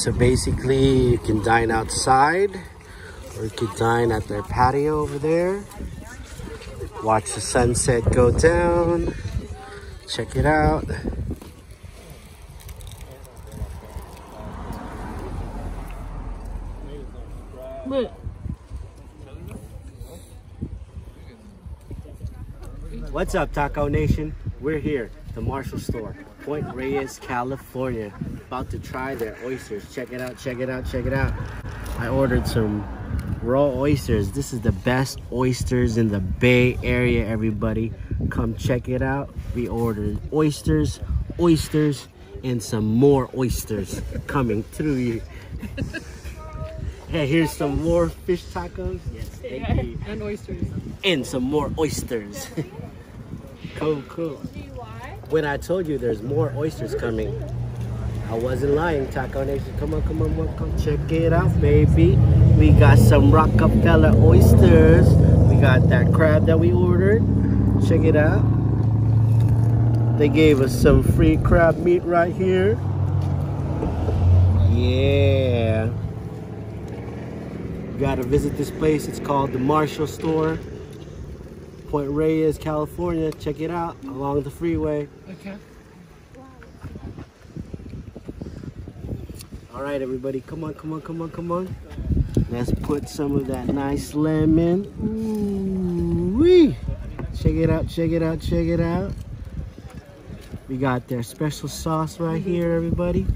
So basically, you can dine outside or you could dine at their patio over there. Watch the sunset go down. Check it out. What's up, Takaw Nation? We're here, the Marshall Store, Point Reyes, California. About to try their oysters. Check it out, check it out, check it out. I ordered some raw oysters. This is the best oysters in the Bay Area, everybody. Come check it out. We ordered oysters, oysters, and some more oysters coming through you. hey, here's some more fish tacos. Yes, thank you. And oysters. And some more oysters. cool, cool. When I told you there's more oysters coming, I wasn't lying, Takaw Nation. Come on, come on, come on. check it out, baby. We got some Rockefeller oysters. We got that crab that we ordered. Check it out. They gave us some free crab meat right here. Yeah. Gotta visit this place. It's called the Marshall Store. Point Reyes, California. Check it out along the freeway. Okay. All right, everybody, come on, come on, come on, come on. Let's put some of that nice lemon. Ooh, wee. Check it out, check it out, check it out. We got their special sauce right here, everybody.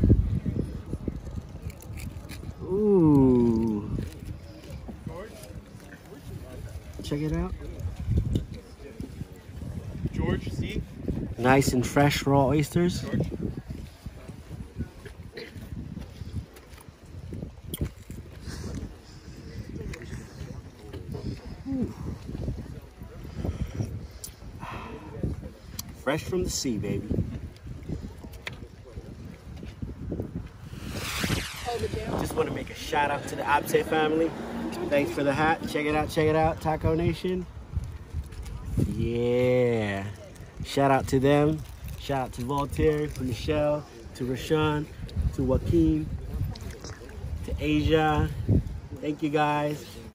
Ooh. Check it out. George, see? Nice and fresh raw oysters. George? Fresh from the sea, baby. Just want to make a shout out to the Abse family. Thanks for the hat. Check it out, check it out, Takaw Nation. Yeah. Shout out to them. Shout out to Voltaire, to Michelle, to Rashawn, to Joaquin, to Asia. Thank you guys.